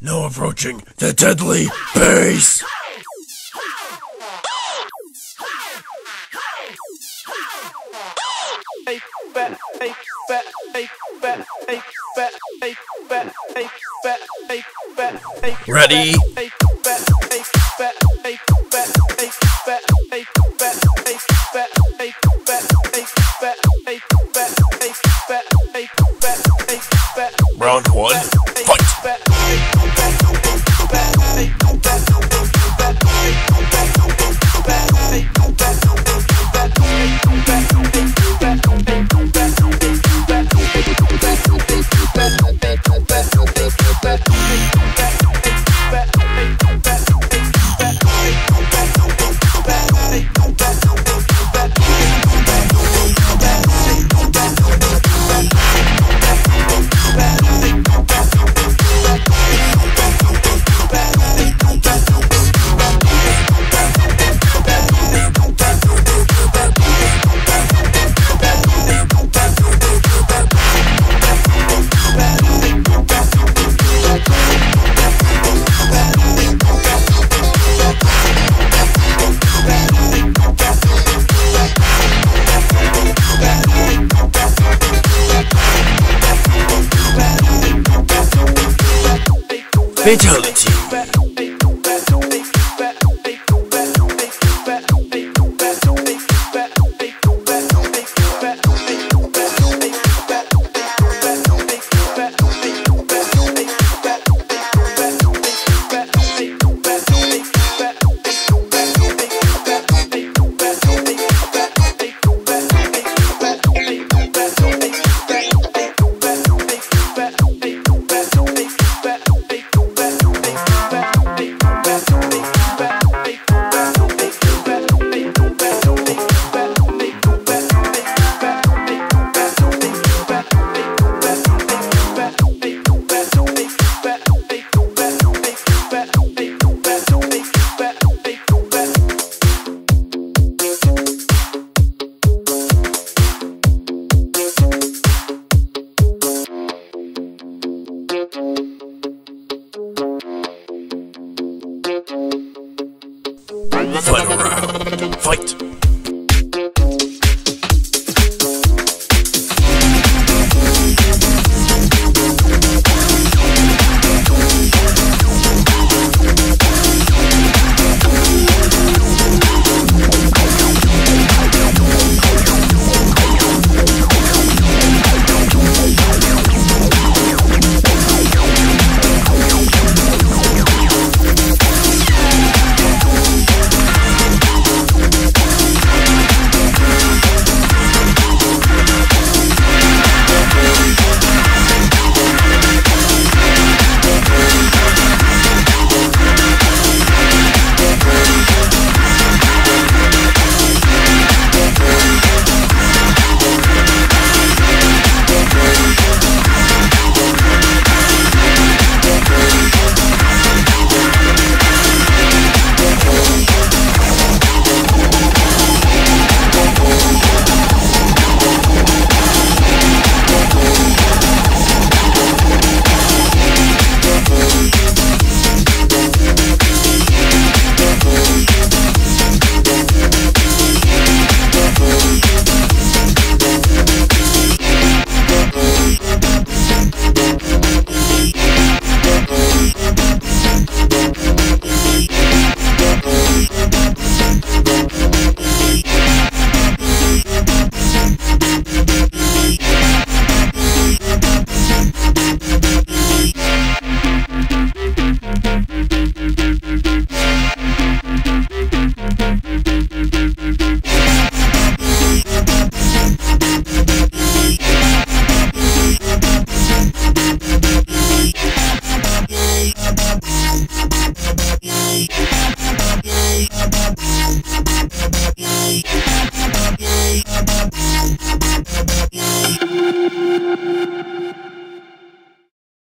Now approaching the deadly base. Ready? Round one, fight! Bad, bad. back. Fatality. Final round. Fight!